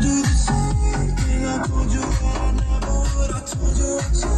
Do the same thing I told you I never would. I told you I told you.